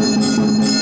Música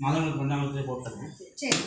மாதங்களுக்கு கொண்டாங்க போட்டுருங்க சரி